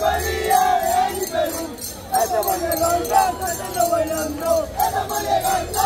compañía de Perú. Estamos llegando, estamos bailando, estamos llegando.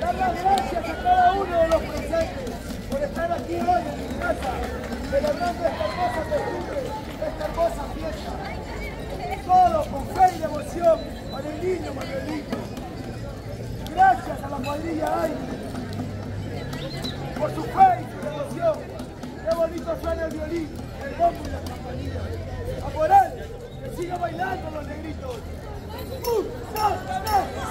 Dar las gracias a cada uno de los presentes por estar aquí hoy en mi casa, celebrando esta hermosa costumbre, esta hermosa fiesta. Todos con fe y devoción para el niño Manuelito. Gracias a la cuadrilla Aire por su fe violín, el y la campanilla. A por él, que siga bailando los negritos. Un, dos, tres.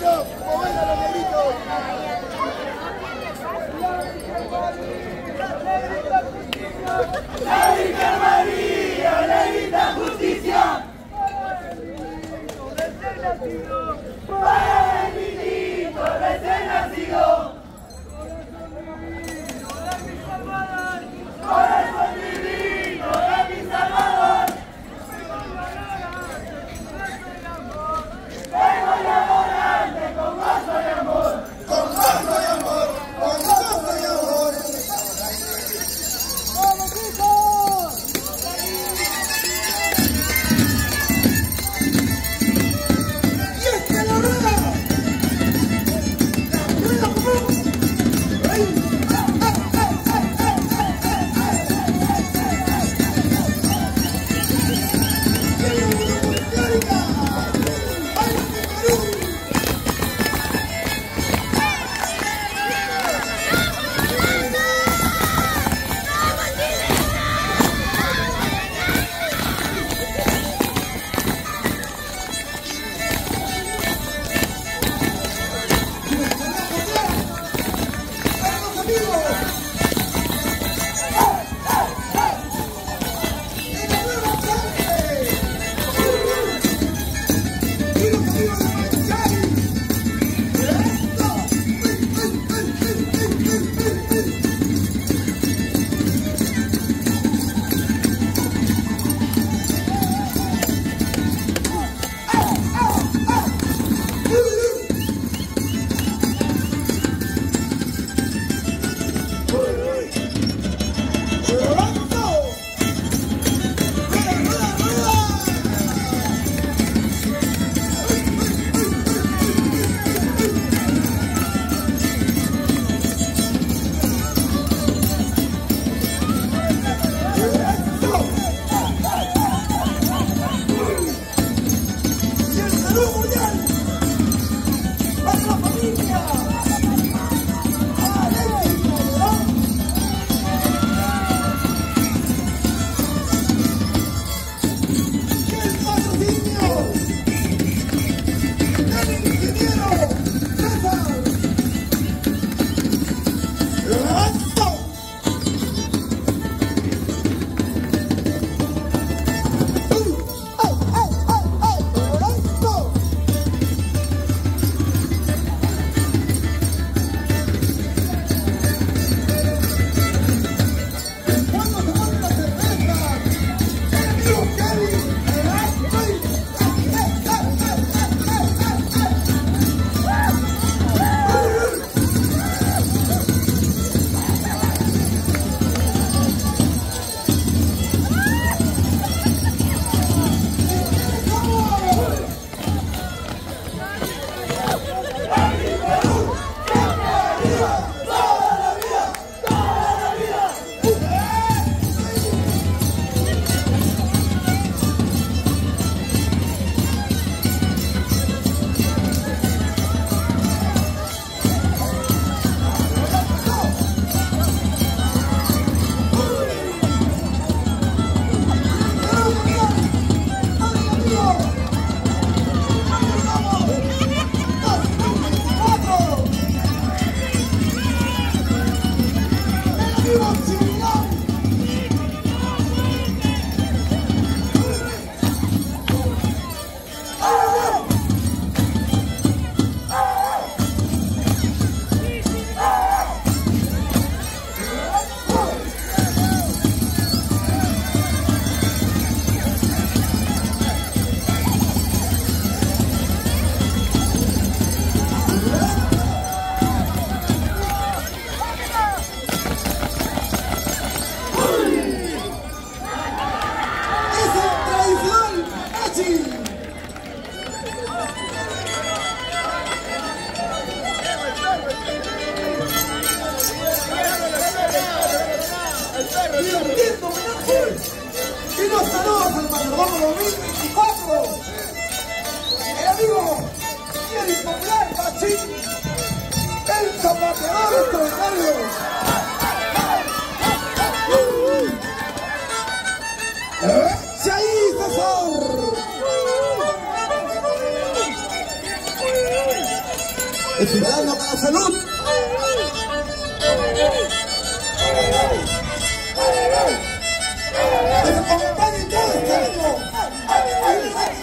Mover a los negritos. Vivo! Preciosa noche del 2024. El amigo y el popular Machín, el zapateador extraordinario. Esperando para la salud. Go, go, go.